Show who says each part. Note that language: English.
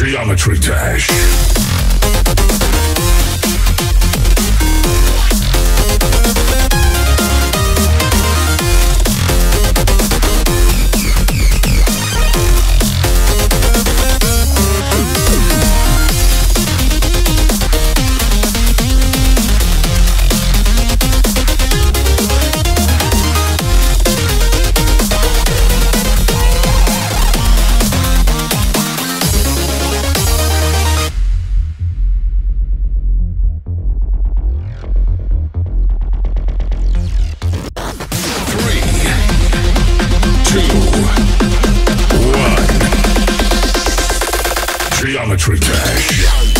Speaker 1: Geometry Dash. Geometry Dash.